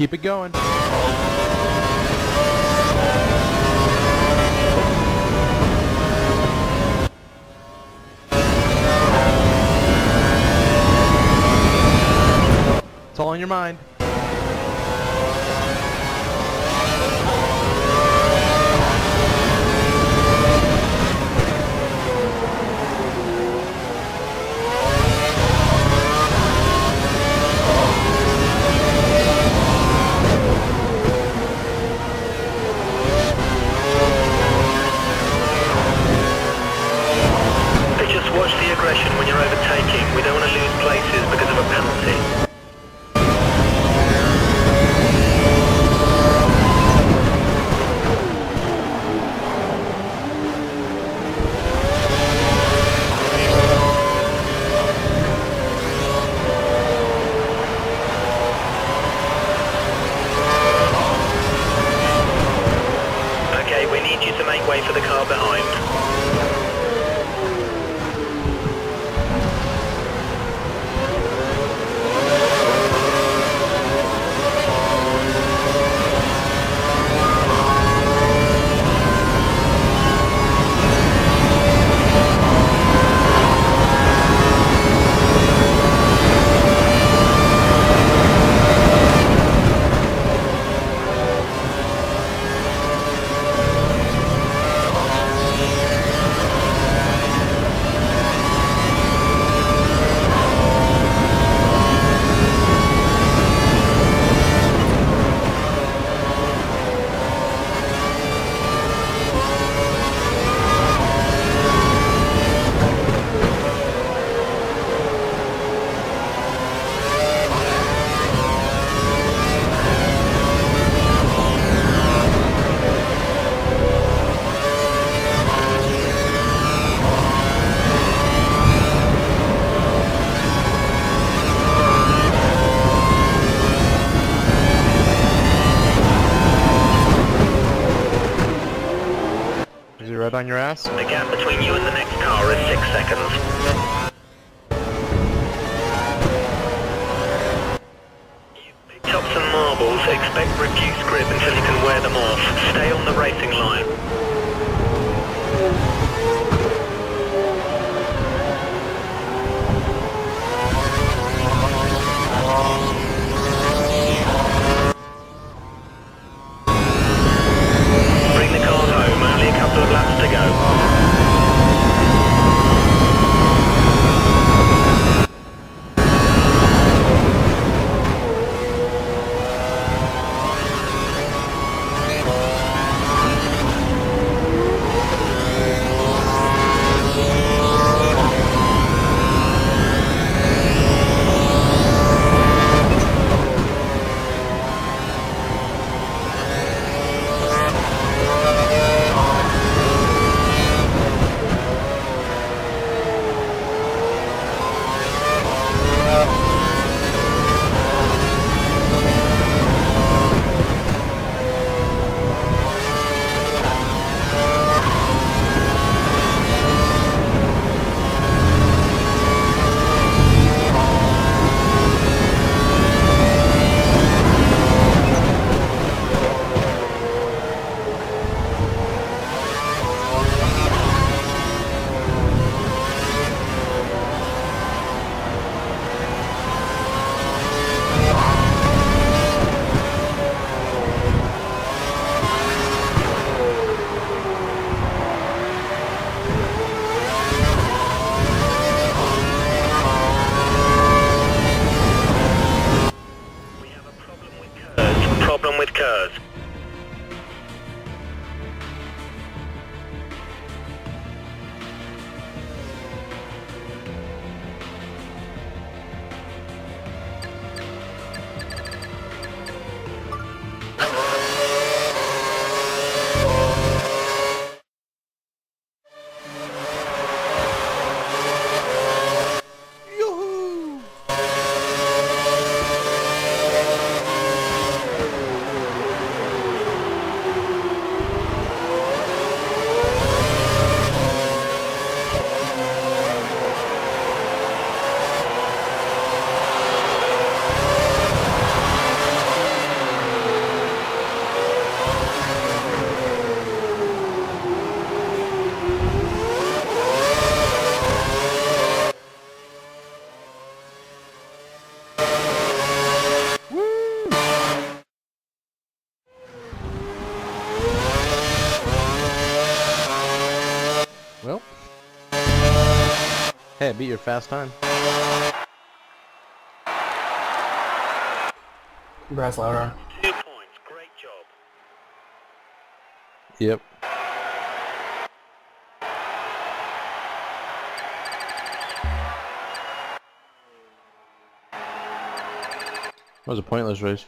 Keep it going. It's all in your mind. wait for the car behind. Load on your ass. The gap between you and the next car is six seconds. cars. Hey, I beat your fast time. Congrats, Laura. Two points. Great job. Yep. That was a pointless race.